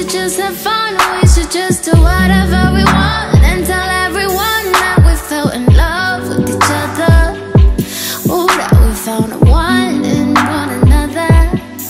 should just have fun We should just do whatever we want And tell everyone that we fell in love with each other. Oh, that we found